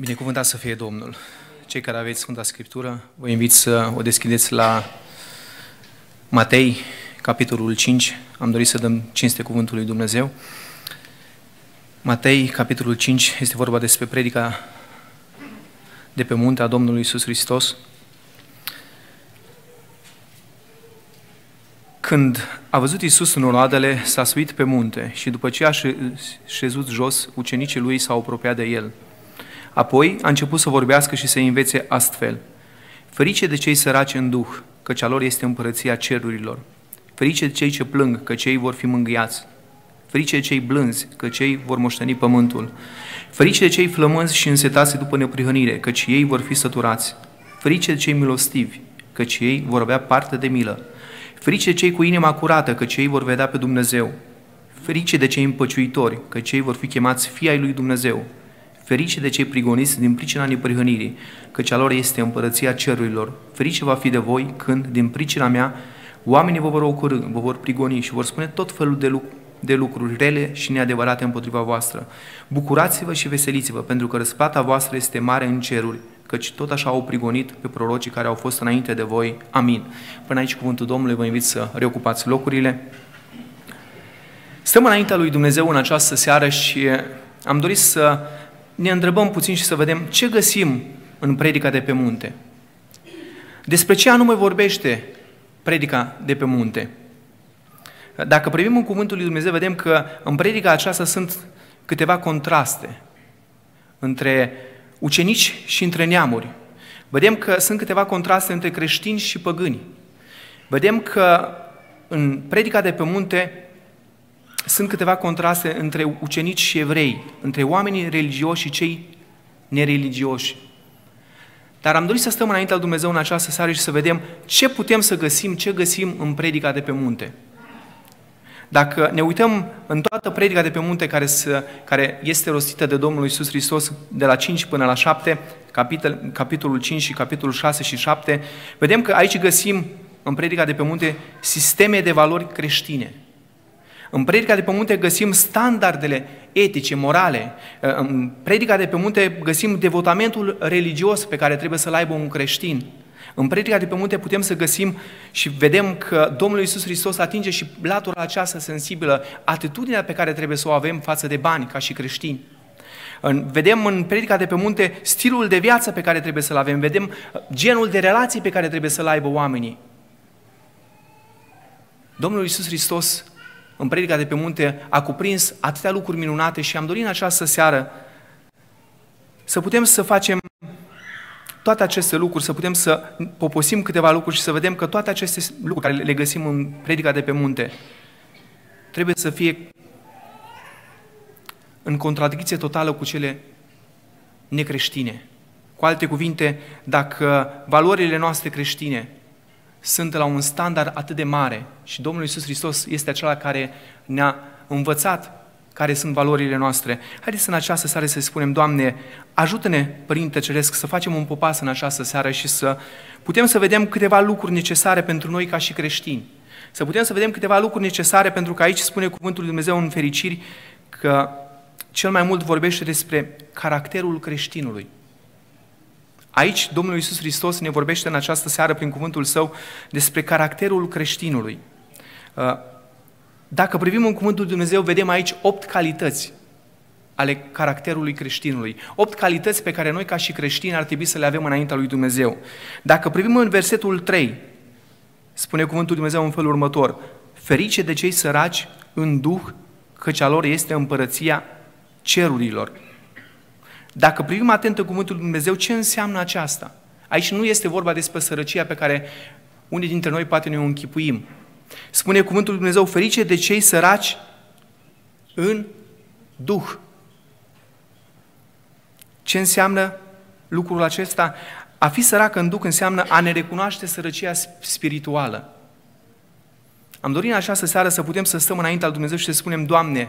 Binecuvântat să fie Domnul. Cei care aveți Sfânta Scriptură, vă invit să o deschideți la Matei, capitolul 5. Am dorit să dăm cinste cuvântului Dumnezeu. Matei, capitolul 5, este vorba despre predica de pe munte a Domnului Isus Hristos. Când a văzut Isus noroadele, s-a suit pe munte și după ce a șezut jos, ucenicii lui s-au apropiat de el. Apoi a început să vorbească și să învețe astfel. Ferice de cei săraci în duh, căci a lor este împărăția cerurilor. Ferice de cei ce plâng, că cei vor fi mângâiați. Ferice de cei blânzi, că cei vor moșteni pământul. Ferice de cei flămânzi și însetați după neprihănire, căci ei vor fi săturați. Ferice de cei milostivi, căci ei vor avea parte de milă. Ferice de cei cu inima curată, că cei vor vedea pe Dumnezeu. Ferice de cei împăciuitori, că cei vor fi chemați fii ai lui Dumnezeu. Ferice de cei prigoniți din pricina neprihănirii, căci a lor este împărăția cerurilor. Ferice va fi de voi când, din pricina mea, oamenii vă vor ocurâ, vă vor prigoni și vor spune tot felul de, lucruri de lucruri rele și neadevărate împotriva voastră. Bucurați-vă și veseliți-vă, pentru că răsplata voastră este mare în ceruri, căci tot așa au prigonit pe prorocii care au fost înainte de voi. Amin. Până aici cuvântul Domnului, vă invit să reocupați locurile. Stăm înaintea lui Dumnezeu în această seară și am dorit să ne îndrăbăm puțin și să vedem ce găsim în predica de pe munte. Despre ce anume vorbește predica de pe munte? Dacă privim în Cuvântul lui Dumnezeu, vedem că în predica aceasta sunt câteva contraste între ucenici și între neamuri. Vedem că sunt câteva contraste între creștini și păgâni. Vedem că în predica de pe munte sunt câteva contraste între ucenici și evrei, între oamenii religioși și cei nereligioși. Dar am dorit să stăm înaintea lui Dumnezeu în această seară și să vedem ce putem să găsim, ce găsim în predica de pe munte. Dacă ne uităm în toată predica de pe munte care, să, care este rostită de Domnul Iisus Hristos de la 5 până la 7, capitol, capitolul 5 și capitolul 6 și 7, vedem că aici găsim în predica de pe munte sisteme de valori creștine. În predica de pe munte găsim standardele etice, morale. În predica de pe munte găsim devotamentul religios pe care trebuie să-l aibă un creștin. În predica de pe munte putem să găsim și vedem că Domnul Iisus Hristos atinge și latura aceasta sensibilă, atitudinea pe care trebuie să o avem față de bani ca și creștini. Vedem în predica de pe munte stilul de viață pe care trebuie să-l avem, vedem genul de relații pe care trebuie să-l aibă oamenii. Domnul Iisus Hristos în predica de pe munte a cuprins atâtea lucruri minunate și am dorit în această seară să putem să facem toate aceste lucruri, să putem să poposim câteva lucruri și să vedem că toate aceste lucruri care le găsim în predica de pe munte trebuie să fie în contradicție totală cu cele necreștine. Cu alte cuvinte, dacă valorile noastre creștine sunt la un standard atât de mare și Domnul Iisus Hristos este acela care ne-a învățat care sunt valorile noastre. Haideți în această seară să spunem, Doamne, ajută-ne, Părinte Ceresc, să facem un popas în această seară și să putem să vedem câteva lucruri necesare pentru noi ca și creștini. Să putem să vedem câteva lucruri necesare pentru că aici spune Cuvântul lui Dumnezeu în fericiri că cel mai mult vorbește despre caracterul creștinului. Aici Domnul Iisus Hristos ne vorbește în această seară prin cuvântul Său despre caracterul creștinului. Uh, dacă privim în cuvântul lui Dumnezeu, vedem aici opt calități ale caracterului creștinului. Opt calități pe care noi ca și creștini ar trebui să le avem înaintea lui Dumnezeu. Dacă privim în versetul 3, spune cuvântul lui Dumnezeu în felul următor, ferice de cei săraci în duh, căci a lor este împărăția cerurilor. Dacă privim atent în cuvântul lui Dumnezeu, ce înseamnă aceasta? Aici nu este vorba despre sărăcia pe care unii dintre noi poate ne o închipuim. Spune cuvântul lui Dumnezeu, ferice de cei săraci în Duh. Ce înseamnă lucrul acesta? A fi sărac în Duh înseamnă a ne recunoaște sărăcia spirituală. Am dorit în această seară să putem să stăm înaintea lui Dumnezeu și să spunem, Doamne,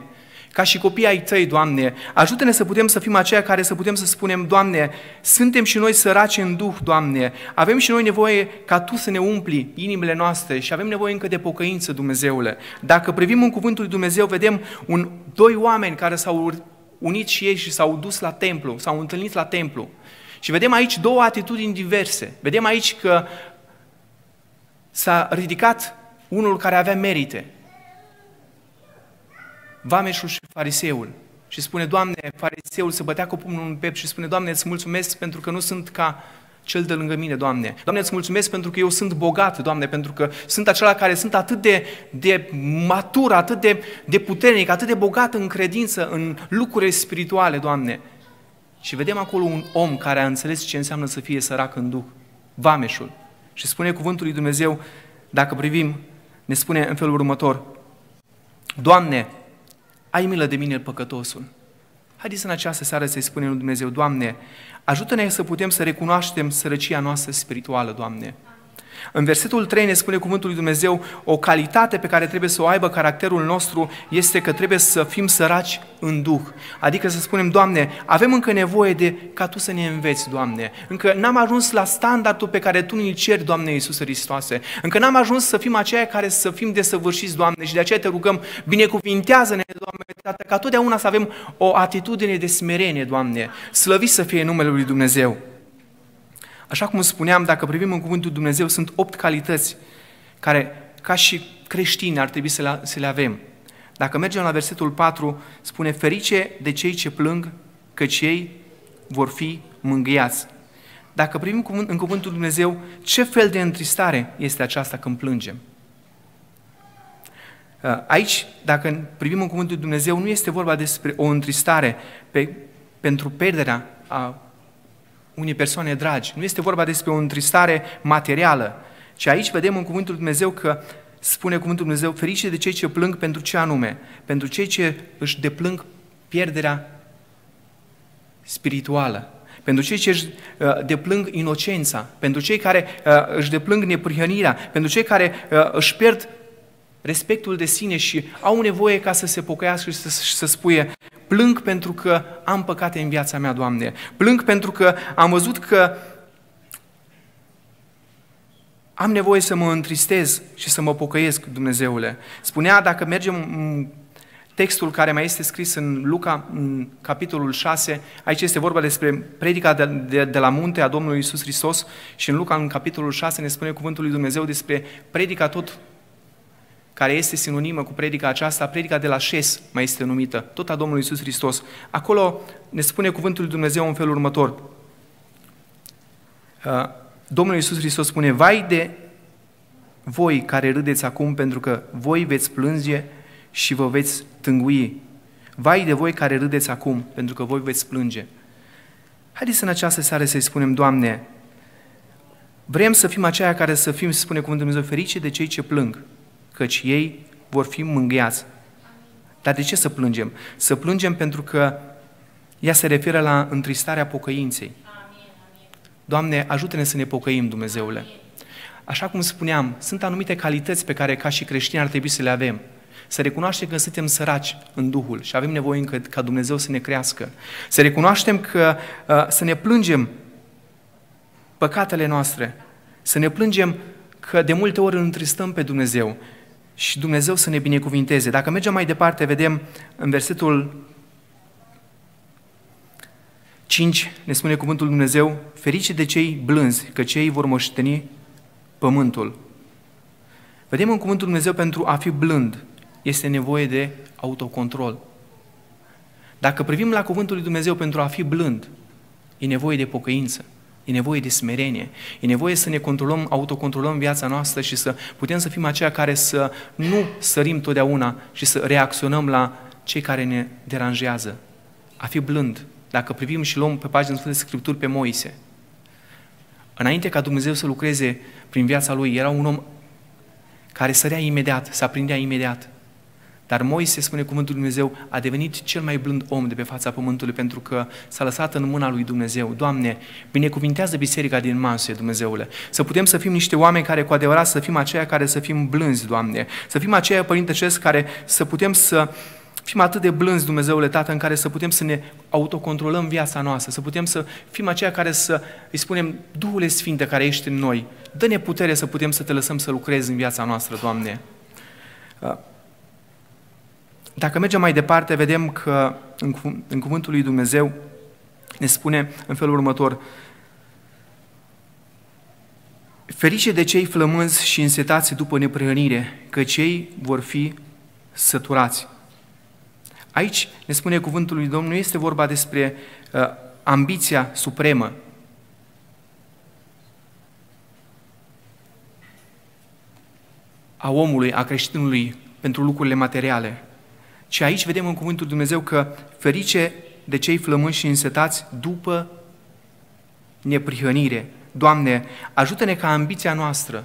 ca și copii ai tăi, Doamne, ajută-ne să putem să fim aceia care să putem să spunem, Doamne, suntem și noi săraci în Duh, Doamne, avem și noi nevoie ca Tu să ne umpli inimile noastre și avem nevoie încă de pocăință, Dumnezeule. Dacă privim în cuvântul lui Dumnezeu, vedem un, doi oameni care s-au unit și ei și s-au dus la templu, s-au întâlnit la templu. Și vedem aici două atitudini diverse. Vedem aici că s-a ridicat unul care avea merite, vameșul și fariseul. Și spune, Doamne, fariseul se bătea cu pumnul în pep și spune, Doamne, îți mulțumesc pentru că nu sunt ca cel de lângă mine, Doamne. Doamne, îți mulțumesc pentru că eu sunt bogat, Doamne, pentru că sunt acela care sunt atât de, de matur, atât de, de puternic, atât de bogat în credință, în lucruri spirituale, Doamne. Și vedem acolo un om care a înțeles ce înseamnă să fie sărac în duh, vameșul. Și spune cuvântul lui Dumnezeu, dacă privim, ne spune în felul următor, Doamne, ai milă de mine, păcătosul. Haideți în această seară să-i spunem lui Dumnezeu, Doamne, ajută-ne să putem să recunoaștem sărăcia noastră spirituală, Doamne. În versetul 3 ne spune cuvântul lui Dumnezeu, o calitate pe care trebuie să o aibă caracterul nostru este că trebuie să fim săraci în Duh. Adică să spunem, Doamne, avem încă nevoie de ca Tu să ne înveți, Doamne. Încă n-am ajuns la standardul pe care Tu ne ceri, Doamne Iisus Hristoase. Încă n-am ajuns să fim aceia care să fim desăvârșiți, Doamne, și de aceea te rugăm, binecuvintează-ne, Doamne, Tată, ca totdeauna să avem o atitudine de smerenie, Doamne. Slăvit să fie numele Lui Dumnezeu. Așa cum spuneam, dacă privim în Cuvântul Dumnezeu, sunt opt calități care, ca și creștini, ar trebui să le, să le avem. Dacă mergem la versetul 4, spune, ferice de cei ce plâng, căci ei vor fi mângâiați. Dacă privim în Cuvântul Dumnezeu, ce fel de întristare este aceasta când plângem? Uh, aici, dacă privim în Cuvântul Dumnezeu, nu este vorba despre o întristare pe, pentru pierderea a unei persoane dragi. Nu este vorba despre o întristare materială, ci aici vedem în Cuvântul Dumnezeu că spune Cuvântul Dumnezeu, ferice de cei ce plâng pentru ce anume? Pentru cei ce își deplâng pierderea spirituală, pentru cei ce își uh, deplâng inocența, pentru cei care uh, își deplâng neprihănirea, pentru cei care uh, își pierd respectul de sine și au nevoie ca să se pocăiască și să, să spuie Plâng pentru că am păcate în viața mea, Doamne. Plâng pentru că am văzut că am nevoie să mă întristez și să mă pocăiesc, Dumnezeule. Spunea, dacă mergem în textul care mai este scris în Luca, în capitolul 6, aici este vorba despre predica de, de, de la munte a Domnului Isus Hristos și în Luca, în capitolul 6, ne spune cuvântul lui Dumnezeu despre predica tot care este sinonimă cu predica aceasta, predica de la Șes mai este numită, tot a Domnului Isus Hristos. Acolo ne spune cuvântul lui Dumnezeu în felul următor. Uh, Domnul Isus Hristos spune, vai de voi care râdeți acum pentru că voi veți plânge și vă veți tângui. Vai de voi care râdeți acum pentru că voi veți plânge. Haideți în această seară să-i spunem, Doamne, vrem să fim aceia care să fim, spune cuvântul Dumnezeu, ferice de cei ce plâng căci ei vor fi mângâiați. Dar de ce să plângem? Să plângem pentru că ea se referă la întristarea pocăinței. Doamne, ajută-ne să ne pocăim, Dumnezeule. Așa cum spuneam, sunt anumite calități pe care ca și creștini ar trebui să le avem. Să recunoaștem că suntem săraci în Duhul și avem nevoie încă ca Dumnezeu să ne crească. Să recunoaștem că uh, să ne plângem păcatele noastre, să ne plângem că de multe ori îl întristăm pe Dumnezeu și Dumnezeu să ne binecuvinteze. Dacă mergem mai departe, vedem în versetul 5, ne spune cuvântul Dumnezeu, ferice de cei blânzi, că cei vor moșteni pământul. Vedem în cuvântul Dumnezeu pentru a fi blând, este nevoie de autocontrol. Dacă privim la cuvântul lui Dumnezeu pentru a fi blând, e nevoie de pocăință. E nevoie de smerenie. E nevoie să ne controlăm, autocontrolăm viața noastră și să putem să fim aceia care să nu sărim totdeauna și să reacționăm la cei care ne deranjează. A fi blând. Dacă privim și luăm pe pagina Sfântului Scripturi pe Moise, înainte ca Dumnezeu să lucreze prin viața lui, era un om care sărea imediat, se aprindea imediat. Dar Moise, spune cuvântul lui Dumnezeu, a devenit cel mai blând om de pe fața pământului pentru că s-a lăsat în mâna lui Dumnezeu. Doamne, binecuvintează biserica din Mansie, Dumnezeule. Să putem să fim niște oameni care cu adevărat să fim aceia care să fim blânzi, Doamne. Să fim aceia, Părinte Cesc, care să putem să fim atât de blânzi, Dumnezeule Tată, în care să putem să ne autocontrolăm viața noastră, să putem să fim aceia care să îi spunem, Duhule Sfinte care ești în noi, dă-ne putere să putem să te lăsăm să lucrezi în viața noastră, Doamne. Dacă mergem mai departe, vedem că în, cu- în cuvântul lui Dumnezeu ne spune în felul următor, Ferice de cei flămânzi și însetați după neprihănire, că cei vor fi săturați. Aici ne spune cuvântul lui Domnul, nu este vorba despre uh, ambiția supremă, a omului, a creștinului pentru lucrurile materiale. Și aici vedem în cuvântul Dumnezeu că ferice de cei flămânși și însetați după neprihănire. Doamne, ajută-ne ca ambiția noastră,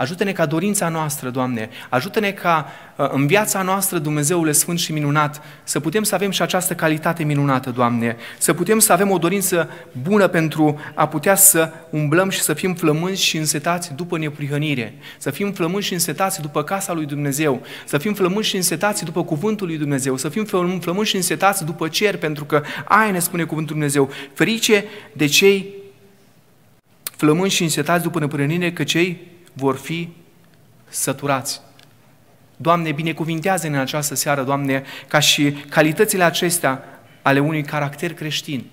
Ajută-ne ca dorința noastră, Doamne, ajută-ne ca uh, în viața noastră, Dumnezeule Sfânt și minunat, să putem să avem și această calitate minunată, Doamne, să putem să avem o dorință bună pentru a putea să umblăm și să fim flămânzi și însetați după neprihănire, să fim flămânzi și însetați după casa lui Dumnezeu, să fim flămânzi și însetați după cuvântul lui Dumnezeu, să fim flămânzi și însetați după cer, pentru că aia ne spune cuvântul Dumnezeu, ferice de cei flămânzi și însetați după neprihănire, că cei vor fi săturați. Doamne, binecuvintează în această seară, Doamne, ca și calitățile acestea ale unui caracter creștin,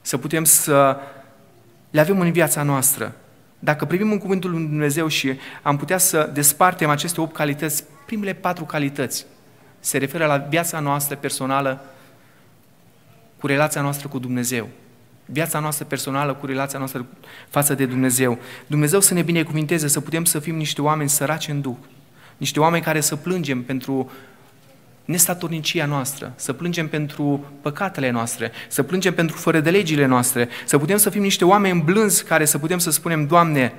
să putem să le avem în viața noastră. Dacă privim în Cuvântul lui Dumnezeu și am putea să despartem aceste opt calități, primele patru calități se referă la viața noastră personală cu relația noastră cu Dumnezeu viața noastră personală cu relația noastră față de Dumnezeu. Dumnezeu să ne binecuvinteze, să putem să fim niște oameni săraci în Duh, niște oameni care să plângem pentru nestatornicia noastră, să plângem pentru păcatele noastre, să plângem pentru fără de legile noastre, să putem să fim niște oameni blânzi care să putem să spunem, Doamne,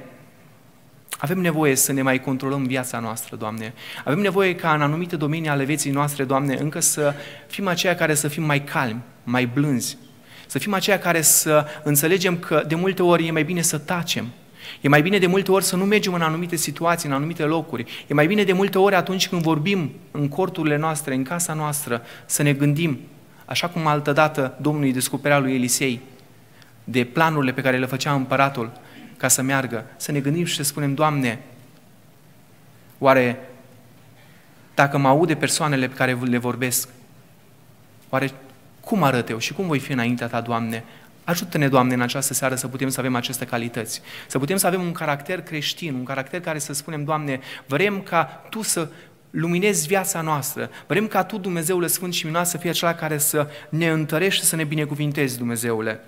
avem nevoie să ne mai controlăm viața noastră, Doamne. Avem nevoie ca în anumite domenii ale vieții noastre, Doamne, încă să fim aceia care să fim mai calmi, mai blânzi, să fim aceia care să înțelegem că de multe ori e mai bine să tacem. E mai bine de multe ori să nu mergem în anumite situații, în anumite locuri. E mai bine de multe ori atunci când vorbim în corturile noastre, în casa noastră, să ne gândim, așa cum altădată Domnul îi descoperea lui Elisei, de planurile pe care le făcea împăratul ca să meargă, să ne gândim și să spunem, Doamne, oare dacă mă aude persoanele pe care le vorbesc, oare cum arăt eu și cum voi fi înaintea Ta, Doamne? Ajută-ne, Doamne, în această seară să putem să avem aceste calități, să putem să avem un caracter creștin, un caracter care să spunem, Doamne, vrem ca Tu să luminezi viața noastră, vrem ca Tu, Dumnezeule Sfânt și Minunat, să fie acela care să ne întărești și să ne binecuvintezi, Dumnezeule.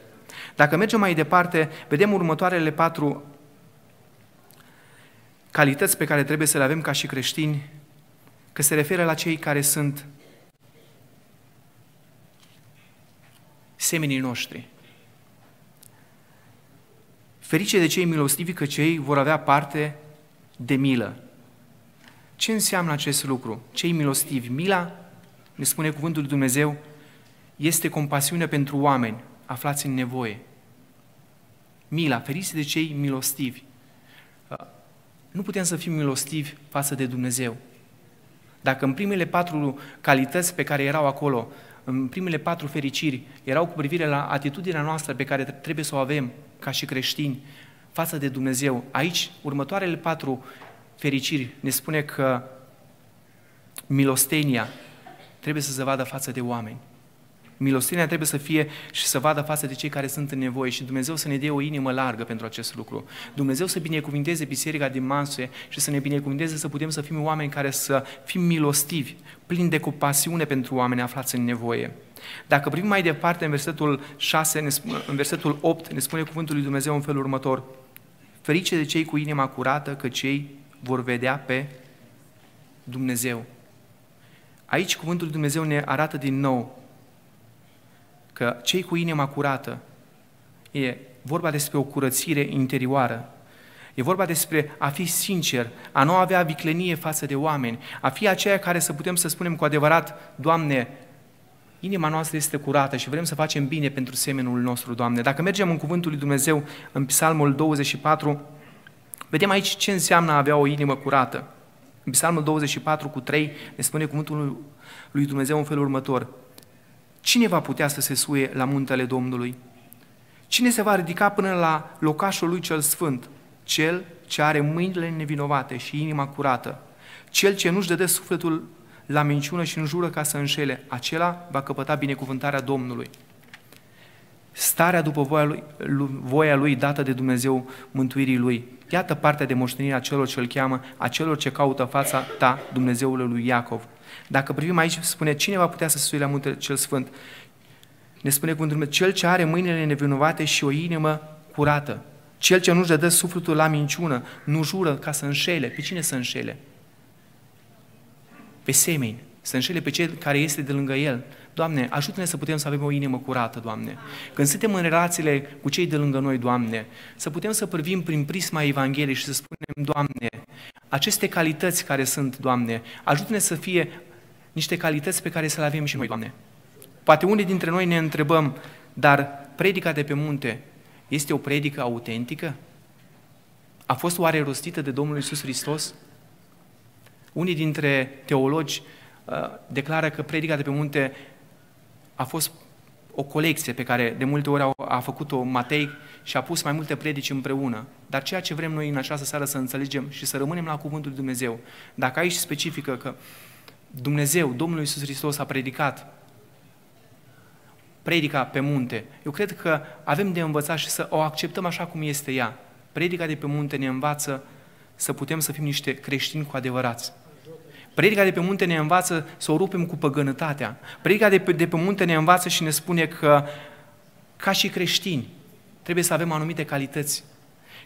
Dacă mergem mai departe, vedem următoarele patru calități pe care trebuie să le avem ca și creștini, că se referă la cei care sunt semenii noștri. Ferice de cei milostivi, că cei vor avea parte de milă. Ce înseamnă acest lucru? Cei milostivi. Mila, ne spune cuvântul lui Dumnezeu, este compasiune pentru oameni aflați în nevoie. Mila, ferice de cei milostivi. Nu putem să fim milostivi față de Dumnezeu. Dacă în primele patru calități pe care erau acolo în primele patru fericiri erau cu privire la atitudinea noastră pe care trebuie să o avem ca și creștini față de Dumnezeu. Aici, următoarele patru fericiri ne spune că milostenia trebuie să se vadă față de oameni. Milostenia trebuie să fie și să vadă față de cei care sunt în nevoie și Dumnezeu să ne dea o inimă largă pentru acest lucru. Dumnezeu să binecuvinteze biserica din Mansuie și să ne binecuvinteze să putem să fim oameni care să fim milostivi, plini de compasiune pentru oameni aflați în nevoie. Dacă privim mai departe în versetul 6, în versetul 8, ne spune cuvântul lui Dumnezeu în felul următor. Ferice de cei cu inima curată, că cei vor vedea pe Dumnezeu. Aici cuvântul lui Dumnezeu ne arată din nou că cei cu inima curată, e vorba despre o curățire interioară, E vorba despre a fi sincer, a nu avea viclenie față de oameni, a fi aceea care să putem să spunem cu adevărat, Doamne, inima noastră este curată și vrem să facem bine pentru semenul nostru, Doamne. Dacă mergem în Cuvântul lui Dumnezeu, în Psalmul 24, vedem aici ce înseamnă a avea o inimă curată. În Psalmul 24 cu 3 ne spune Cuvântul lui Dumnezeu în felul următor. Cine va putea să se suie la muntele Domnului? Cine se va ridica până la locașul lui cel sfânt? Cel ce are mâinile nevinovate și inima curată, cel ce nu-și dădea sufletul la minciună și înjură ca să înșele, acela va căpăta binecuvântarea Domnului. Starea după voia lui, voia lui dată de Dumnezeu mântuirii lui. Iată partea de moștenire a celor ce îl cheamă, a celor ce caută fața ta, Dumnezeului lui Iacov. Dacă privim aici, spune, cine va putea să se la muntele cel sfânt? Ne spune cuvântul cel ce are mâinile nevinovate și o inimă curată. Cel ce nu-și dă sufletul la minciună, nu jură ca să înșele. Pe cine să înșele? Pe semeni. Să înșele pe cel care este de lângă el. Doamne, ajută-ne să putem să avem o inimă curată, Doamne. Când suntem în relațiile cu cei de lângă noi, Doamne, să putem să privim prin prisma Evangheliei și să spunem, Doamne, aceste calități care sunt, Doamne, ajută-ne să fie niște calități pe care să le avem și noi, Doamne. Poate unii dintre noi ne întrebăm, dar predica de pe munte este o predică autentică? A fost oare rostită de Domnul Isus Hristos? Unii dintre teologi uh, declară că predica de pe munte a fost o colecție pe care de multe ori a făcut-o Matei și a pus mai multe predici împreună. Dar ceea ce vrem noi în această seară să înțelegem și să rămânem la Cuvântul lui Dumnezeu, dacă aici specifică că Dumnezeu, Domnul Iisus Hristos a predicat predica pe munte, eu cred că avem de învățat și să o acceptăm așa cum este ea. Predica de pe munte ne învață să putem să fim niște creștini cu adevărați. Predica de pe munte ne învață să o rupem cu păgânătatea. Predica de pe, de pe munte ne învață și ne spune că, ca și creștini, trebuie să avem anumite calități.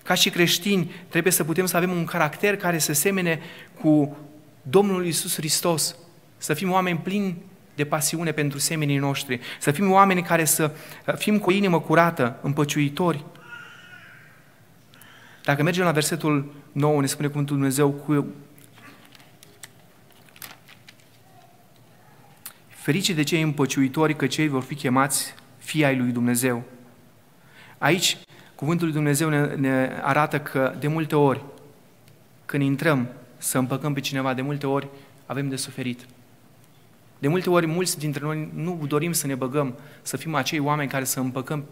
Ca și creștini, trebuie să putem să avem un caracter care să semene cu Domnul Isus Hristos, să fim oameni plini de pasiune pentru semenii noștri, să fim oameni care să fim cu o inimă curată, împăciuitori. Dacă mergem la versetul 9, ne spune Cuvântul Dumnezeu, cu Ferice de cei împăciuitori, că cei vor fi chemați fii ai lui Dumnezeu. Aici, Cuvântul lui Dumnezeu ne, ne arată că de multe ori, când intrăm să împăcăm pe cineva, de multe ori avem de suferit. De multe ori, mulți dintre noi nu dorim să ne băgăm, să fim acei oameni care să împăcăm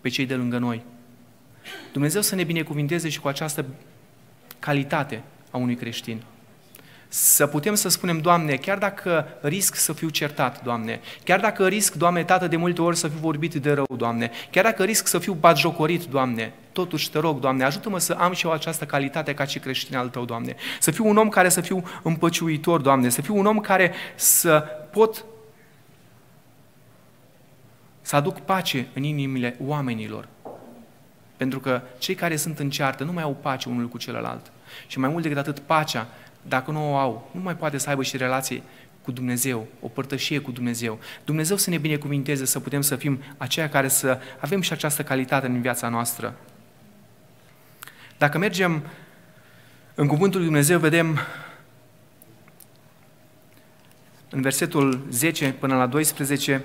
pe cei de lângă noi. Dumnezeu să ne binecuvinteze și cu această calitate a unui creștin. Să putem să spunem, Doamne, chiar dacă risc să fiu certat, Doamne, chiar dacă risc, Doamne, Tată, de multe ori să fiu vorbit de rău, Doamne, chiar dacă risc să fiu batjocorit, Doamne, totuși te rog, Doamne, ajută-mă să am și eu această calitate ca și creștin al Tău, Doamne. Să fiu un om care să fiu împăciuitor, Doamne, să fiu un om care să pot să aduc pace în inimile oamenilor. Pentru că cei care sunt în ceartă nu mai au pace unul cu celălalt. Și mai mult decât atât, pacea dacă nu o au, nu mai poate să aibă și relație cu Dumnezeu, o părtășie cu Dumnezeu. Dumnezeu să ne binecuvinteze să putem să fim aceia care să avem și această calitate în viața noastră. Dacă mergem în Cuvântul lui Dumnezeu, vedem în versetul 10 până la 12,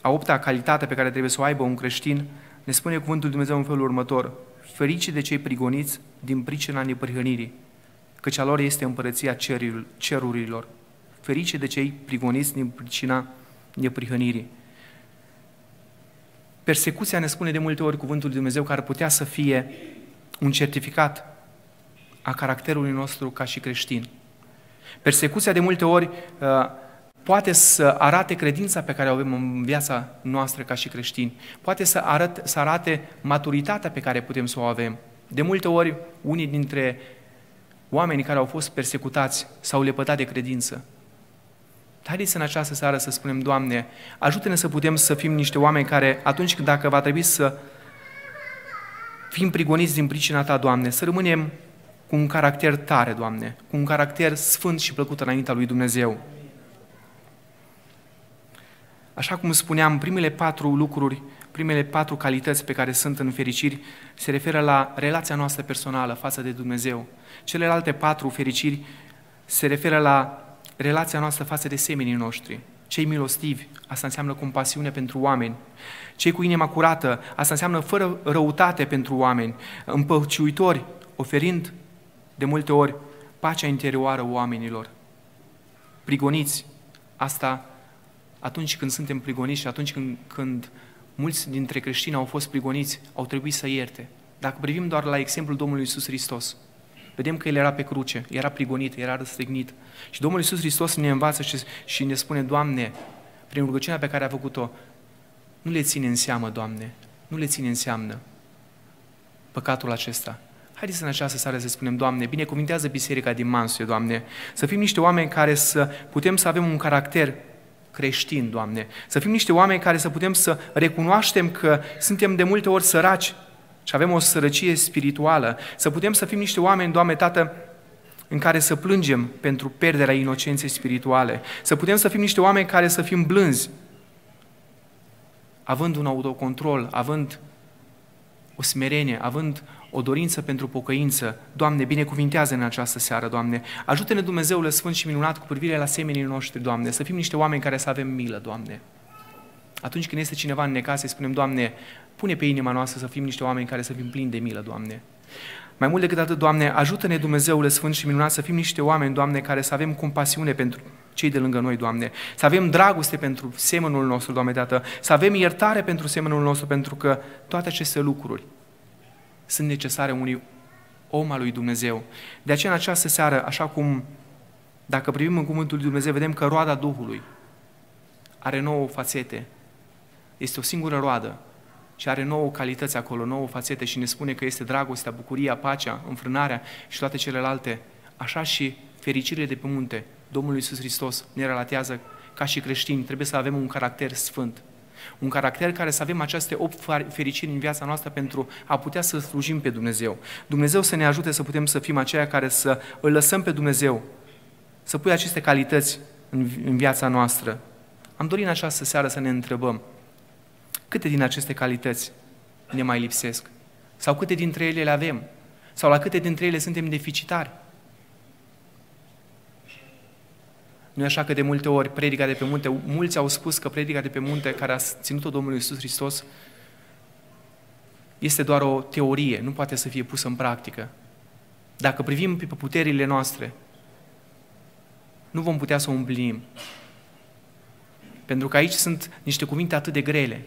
a opta calitate pe care trebuie să o aibă un creștin, ne spune Cuvântul lui Dumnezeu în felul următor. Ferice de cei prigoniți din pricina neprihănirii căci a lor este împărăția cerurilor. Ferice de cei prigoniți din pricina neprihănirii. Persecuția ne spune de multe ori cuvântul lui Dumnezeu că ar putea să fie un certificat a caracterului nostru ca și creștin. Persecuția de multe ori uh, poate să arate credința pe care o avem în viața noastră ca și creștini. Poate să, arăt, să arate maturitatea pe care putem să o avem. De multe ori, unii dintre oamenii care au fost persecutați s-au lepădat de credință. Haideți în această seară să spunem, Doamne, ajută-ne să putem să fim niște oameni care, atunci când dacă va trebui să fim prigoniți din pricina Ta, Doamne, să rămânem cu un caracter tare, Doamne, cu un caracter sfânt și plăcut înaintea lui Dumnezeu. Așa cum spuneam, primele patru lucruri, primele patru calități pe care sunt în fericiri se referă la relația noastră personală față de Dumnezeu. Celelalte patru fericiri se referă la relația noastră față de semenii noștri. Cei milostivi, asta înseamnă compasiune pentru oameni. Cei cu inima curată, asta înseamnă fără răutate pentru oameni. Împăciuitori, oferind de multe ori pacea interioară oamenilor. Prigoniți, asta atunci când suntem prigoniți și atunci când, când mulți dintre creștini au fost prigoniți, au trebuit să ierte. Dacă privim doar la exemplul Domnului Isus Hristos, Vedem că El era pe cruce, era prigonit, era răstignit. Și Domnul Iisus Hristos ne învață și, și ne spune, Doamne, prin rugăciunea pe care a făcut-o, nu le ține în seamă, Doamne, nu le ține în seamnă păcatul acesta. Haideți în această seară să spunem, Doamne, binecuvintează biserica din Mansuie, Doamne, să fim niște oameni care să putem să avem un caracter creștin, Doamne, să fim niște oameni care să putem să recunoaștem că suntem de multe ori săraci și avem o sărăcie spirituală, să putem să fim niște oameni, Doamne, Tată, în care să plângem pentru pierderea inocenței spirituale, să putem să fim niște oameni care să fim blânzi, având un autocontrol, având o smerenie, având o dorință pentru pocăință. Doamne, binecuvintează în această seară, Doamne. Ajută-ne Dumnezeule Sfânt și minunat cu privire la semenii noștri, Doamne, să fim niște oameni care să avem milă, Doamne. Atunci când este cineva în necas, să spunem, Doamne, pune pe inima noastră să fim niște oameni care să fim plini de milă, Doamne. Mai mult decât atât, Doamne, ajută-ne Dumnezeule Sfânt și minunat să fim niște oameni, Doamne, care să avem compasiune pentru cei de lângă noi, Doamne. Să avem dragoste pentru semenul nostru, Doamne, Tată. Să avem iertare pentru semenul nostru, pentru că toate aceste lucruri sunt necesare unui om al lui Dumnezeu. De aceea, în această seară, așa cum dacă privim în Cuvântul lui Dumnezeu, vedem că roada Duhului are nouă fațete. Este o singură roadă și are nouă calități acolo, nouă fațete și ne spune că este dragostea, bucuria, pacea, înfrânarea și toate celelalte. Așa și fericirile de pe munte, Domnul Iisus Hristos ne relatează ca și creștini, trebuie să avem un caracter sfânt. Un caracter care să avem aceste opt fericiri în viața noastră pentru a putea să slujim pe Dumnezeu. Dumnezeu să ne ajute să putem să fim aceia care să îl lăsăm pe Dumnezeu, să pui aceste calități în, în viața noastră. Am dorit în această seară să ne întrebăm câte din aceste calități ne mai lipsesc? Sau câte dintre ele le avem? Sau la câte dintre ele suntem deficitari? Nu e așa că de multe ori predica de pe munte, mulți au spus că predica de pe munte care a ținut-o Domnul Iisus Hristos este doar o teorie, nu poate să fie pusă în practică. Dacă privim pe puterile noastre, nu vom putea să o împlinim. Pentru că aici sunt niște cuvinte atât de grele,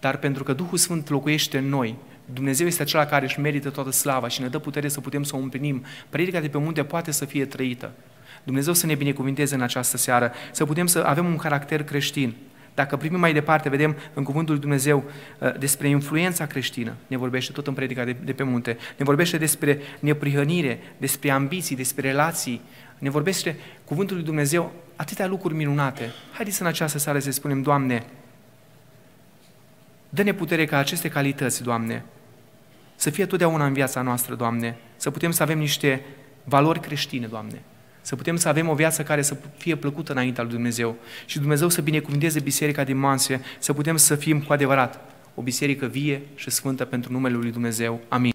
dar pentru că Duhul Sfânt locuiește în noi, Dumnezeu este acela care își merită toată slava și ne dă putere să putem să o împlinim. Predica de pe munte poate să fie trăită. Dumnezeu să ne binecuvinteze în această seară, să putem să avem un caracter creștin. Dacă primim mai departe, vedem în Cuvântul lui Dumnezeu uh, despre influența creștină, ne vorbește tot în predica de, de pe munte, ne vorbește despre neprihănire, despre ambiții, despre relații, ne vorbește Cuvântul lui Dumnezeu atâtea lucruri minunate. Haideți în această seară să spunem, Doamne, dă-ne putere ca aceste calități, Doamne, să fie totdeauna în viața noastră, Doamne, să putem să avem niște valori creștine, Doamne, să putem să avem o viață care să fie plăcută înaintea lui Dumnezeu și Dumnezeu să binecuvânteze biserica din Mansie, să putem să fim cu adevărat o biserică vie și sfântă pentru numele lui Dumnezeu. Amin.